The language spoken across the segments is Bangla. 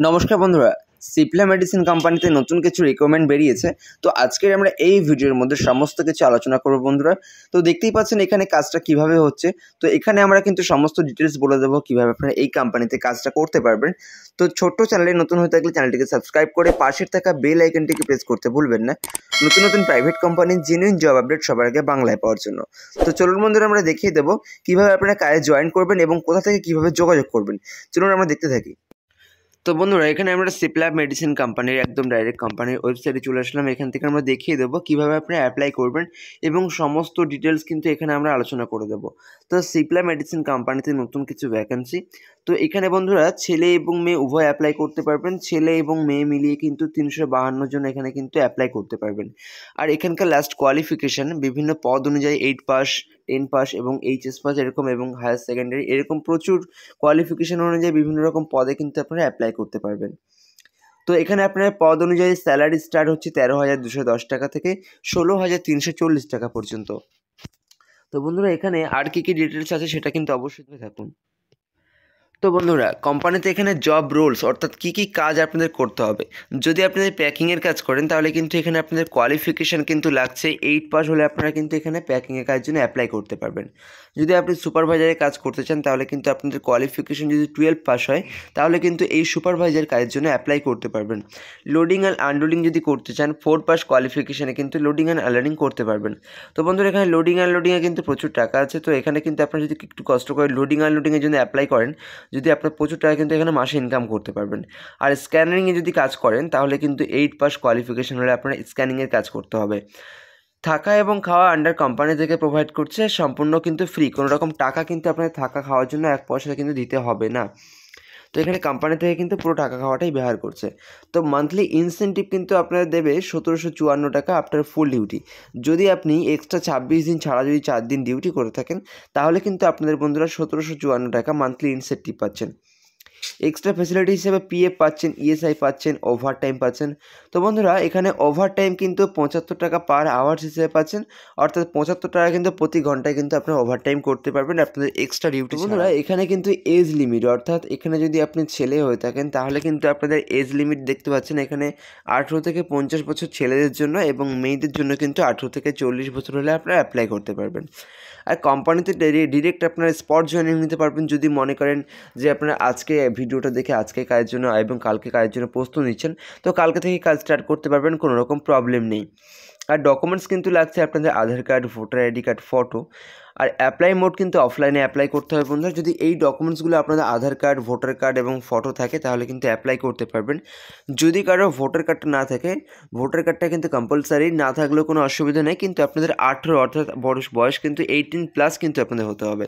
নমস্কার বন্ধুরা সিপ্লা মেডিসিন কোম্পানিতে নতুন কিছু রিকমেন্ড বেরিয়েছে। তো আজকের আমরা এই ভিডিওর মধ্যে সমস্ত কিছু আলোচনা করব বন্ধুরা। তো দেখতেই পাচ্ছেন এখানে কাজটা কীভাবে হচ্ছে। তো এখানে আমরা কিন্তু সমস্ত ডিটেলস বলে দেবো কীভাবে আপনারা এই কোম্পানিতে কাজটা করতে পারবেন। তো ছোট্ট চ্যানেলে নতুন হয়ে থাকলে চ্যানেলটিকে সাবস্ক্রাইব করে পাশের থাকা বেল আইকনটিকে প্রেস করতে ভুলবেন না। নতুন নতুন প্রাইভেট কোম্পানির জেনুইন জব আপডেট সবার আগে বাংলায় পাওয়ার জন্য। তো চলুন বন্ধুরা, আমরা দেখিয়ে দেবো কীভাবে আপনারা কাজে জয়েন করবেন এবং কোথা থেকে কীভাবে যোগাযোগ করবেন। চলুন আমরা দেখতে থাকি। তো বন্ধুরা, এখানে আমরা সিপ্ল্যাব মেডিসিন কোম্পানির একদম ডাইরেক্ট কোম্পানির ওয়েবসাইটে চলে আসলাম। এখান থেকে আমরা দেখিয়ে দেবো কীভাবে আপনি অ্যাপ্লাই করবেন এবং সমস্ত ডিটেলস কিন্তু এখানে আমরা আলোচনা করে দেবো। তো সিপ্লা মেডিসিন কোম্পানিতে নতুন কিছু ভ্যাকেন্সি তো এখানে বন্ধুরা, ছেলে এবং মেয়ে উভয় অ্যাপ্লাই করতে পারবেন। ছেলে এবং মেয়ে মিলিয়ে কিন্তু তিনশো বাহান্ন জন এখানে কিন্তু অ্যাপ্লাই করতে পারবেন। আর এখানকার লাস্ট কোয়ালিফিকেশান বিভিন্ন পদ অনুযায়ী এইট পাস টেন পাস এবং এইচএস পাস এরকম এবং হায়ার সেকেন্ডারি এরকম প্রচুর কোয়ালিফিকেশান অনুযায়ী বিভিন্ন রকম পদে কিন্তু আপনারা অ্যাপ্লাই করতে পারবেন। তো এখানে আপনার পদ অনুযায়ী স্যালারি স্টার্ট হচ্ছে তেরো হাজার দুশো দশ টাকা থেকে ষোলো হাজার তিনশো চল্লিশ টাকা পর্যন্ত। তো বন্ধুরা এখানে আর কী কী ডিটেলস আছে সেটা কিন্তু অবশ্যই থাকুন। তো বন্ধুরা কোম্পানিতে এখানে জব রোলস অর্থাৎ কী কী কাজ আপনাদের করতে হবে? যদি আপনাদের প্যাকিংয়ের কাজ করেন, তাহলে কিন্তু এখানে আপনাদের কোয়ালিফিকেশান কিন্তু লাগছে। এইট পাস হলে আপনারা কিন্তু এখানে প্যাকিংয়ের কাজের জন্য অ্যাপ্লাই করতে পারবেন। যদি আপনি সুপারভাইজারে কাজ করতে চান, তাহলে কিন্তু আপনাদের কোয়ালিফিকেশান যদি টুয়েলভ পাস হয়, তাহলে কিন্তু এই সুপারভাইজার কাজের জন্য অ্যাপ্লাই করতে পারবেন। লোডিং অ্যান্ড আনলোডিং যদি করতে চান ফোর পাস কোয়ালিফিকেশানে কিন্তু লোডিং অ্যান্ড আনলোডিং করতে পারবেন। তো বন্ধুরা, এখানে লোডিং আনলোডিংয়ে কিন্তু প্রচুর টাকা আছে। তো এখানে কিন্তু আপনারা যদি একটু কষ্ট করে লোডিং আনলোডিংয়ের জন্য অ্যাপ্লাই করেন যদি আপনার প্রচুর টাকা কিন্তু এখানে মাসে ইনকাম করতে পারবেন। আর স্ক্যানিংয়ে যদি কাজ করেন, তাহলে কিন্তু এইট পাস কোয়ালিফিকেশন হলে আপনার স্ক্যানিংয়ের কাজ করতে হবে। থাকা এবং খাওয়া আন্ডার কোম্পানি থেকে প্রোভাইড করছে, সম্পূর্ণ কিন্তু ফ্রি কোনো রকম টাকা কিন্তু আপনার থাকা খাওয়ার জন্য এক পয়সা কিন্তু দিতে হবে না। তো এখানে কোম্পানি থেকে কিন্তু পুরো টাকা খাওয়াটাই ব্যবহার করছে। তো মান্থলি ইনসেন্টিভ কিন্তু আপনারা দেবে সতেরোশো চুয়ান্ন টাকা আফটার ফুল ডিউটি যদি আপনি এক্সট্রা ছাব্বিশ দিন ছাড়া যদি চার দিন ডিউটি করে থাকেন, তাহলে কিন্তু আপনাদের বন্ধুরা সতেরোশো চুয়ান্ন টাকা মান্থলি ইনসেন্টিভ পাচ্ছেন। এক্সট্রা ফেসিলিটি হিসেবে পিএফ পাচ্ছেন ইএসআই পাচ্ছেন ওভার টাইম পাচ্ছেন। তো বন্ধুরা এখানে ওভার টাইম কিন্তু পঁচাত্তর টাকা পার আওয়ার্স হিসেবে পাচ্ছেন। অর্থাৎ পঁচাত্তর টাকা কিন্তু প্রতি ঘন্টায় কিন্তু আপনারা ওভার টাইম করতে পারবেন আপনাদের এক্সট্রা ডিউটি বন্ধুরা এখানে কিন্তু এজ লিমিট অর্থাৎ এখানে যদি আপনি ছেলে হয়ে থাকেন তাহলে কিন্তু আপনাদের এজ লিমিট দেখতে পাচ্ছেন এখানে আঠেরো থেকে পঞ্চাশ বছর ছেলেদের জন্য এবং মেয়েদের জন্য কিন্তু আঠেরো থেকে চল্লিশ বছর হলে আপনারা অ্যাপ্লাই করতে পারবেন। আর কোম্পানিতে ডিরেক্ট আপনারা স্পট জয়েনিং নিতে পারবেন। যদি মনে করেন যে আপনারা আজকে ভিডিওটা দেখে আজকে কাজের জন্য এবং কালকে কাজের জন্য প্রস্তুত নিচ্ছেন, তো কালকে থেকে কাজ স্টার্ট করতে পারবেন, কোনো রকম প্রবলেম নেই। আর ডকুমেন্টস কিন্তু লাগছে আপনাদের Aadhaar card voter ID card photo আর অ্যাপ্লাই মোড কিন্তু অফলাইনে অ্যাপ্লাই করতে হবে বন্ধুরা। যদি এই ডকুমেন্টসগুলো আপনাদের আধার কার্ড ভোটার কার্ড এবং ফটো থাকে তাহলে কিন্তু অ্যাপ্লাই করতে পারবেন। যদি কারও ভোটার কার্ডটা না থাকে ভোটার কার্ডটা কিন্তু কম্পালসারি না থাকলেও কোনো অসুবিধা নেই। কিন্তু আপনাদের আঠেরো অর্থাৎ বয়স বয়স কিন্তু এইটিন প্লাস কিন্তু আপনাদের হতে হবে।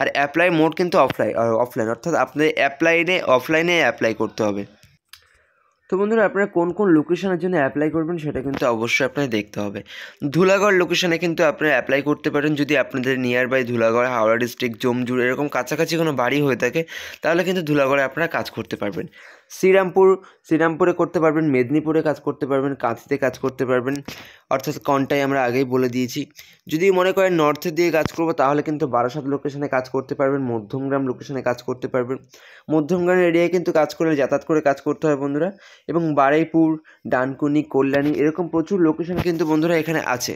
আর অ্যাপ্লাই মোড কিন্তু অফলাইন অফলাইন অর্থাৎ আপনাদের অ্যাপ্লাইনে অফলাইনে অ্যাপ্লাই করতে হবে। তো বন্ধুরা, আপনারা কোন কোন লোকেশনের জন্য অ্যাপ্লাই করবেন সেটা কিন্তু অবশ্যই আপনাকে দেখতে হবে। ধুলাগড় লোকেশনে কিন্তু আপনারা অ্যাপ্লাই করতে পারেন যদি আপনাদের near by Dhulagarh, Howrah district জমজুর এরকম কাছাকাছি কোনো বাড়ি হয়ে থাকে, তাহলে কিন্তু ধুলাগড়ে আপনারা কাজ করতে পারবেন। শ্রীরামপুর, শ্রীরামপুরে করতে পারবেন, মেদিনীপুরে কাজ করতে পারবেন, কাঁথিতে কাজ করতে পারবেন। অর্থাৎ কনটাই আমরা আগেই বলে দিয়েছি। যদি মনে করেন নর্থে দিয়ে কাজ করব, তাহলে কিন্তু বারাসাত লোকেশনে কাজ করতে পারবেন, মধ্যমগ্রাম লোকেশনে কাজ করতে পারবেন। মধ্যমগ্রাম এরিয়ায় কিন্তু কাজ করলে, যাতায়াত করে কাজ করতে হয় বন্ধুরা। এবং বারুইপুর ডানকুনি কল্যাণী এরকম প্রচুর লোকেশন কিন্তু বন্ধুরা এখানে আছে।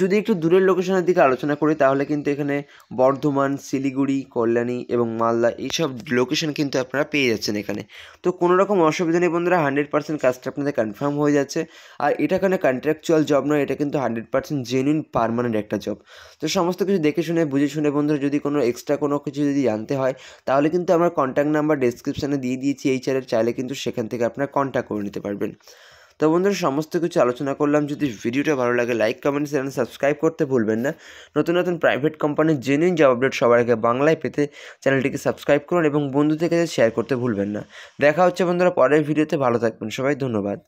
যদি একটু দূরের লোকেশনের দিকে আলোচনা করি, তাহলে কিন্তু এখানে বর্ধমান, শিলিগুড়ি, কল্যাণী এবং মালদা এইসব লোকেশন কিন্তু আপনারা পেয়ে যাচ্ছেন এখানে। তো কোনো রকম অসুবিধা নেই বন্ধুরা হান্ড্রেড পার্সেন্ট কাজটা আপনাদের কনফার্ম হয়ে যাচ্ছে। আর এটা কোনো কন্ট্রাকচুয়াল জব নয়, এটা কিন্তু হান্ড্রেড পার্সেন্ট জেনুইন পারমানেন্ট একটা জব তো সমস্ত কিছু দেখে শুনে, বুঝে শুনে বন্ধুরা, যদি কোনো এক্সট্রা কোনো কিছু যদি জানতে হয়, তাহলে কিন্তু আমার কন্ট্যাক্ট নাম্বার ডিসক্রিপশানে দিয়ে দিয়েছি এই চ্যানেল চাইলে কিন্তু সেখান থেকে আপনারা কন্ট্যাক্ট করে নিতে পারবেন। তো বন্ধুরা, সমস্ত কিছু আলোচনা করলাম। যদি ভিডিওটা ভালো লাগে লাইক কমেন্ট শেয়ার সাবস্ক্রাইব করতে ভুলবেন না। নতুন নতুন প্রাইভেট কোম্পানির জেনুইন জব আপডেট সবার আগে বাংলায় পেতে চ্যানেলটিকে সাবস্ক্রাইব করুন এবং বন্ধুদের কাছে শেয়ার করতে ভুলবেন না। দেখা হচ্ছে বন্ধুরা পরের ভিডিওতে। ভালো থাকবেন সবাই, ধন্যবাদ।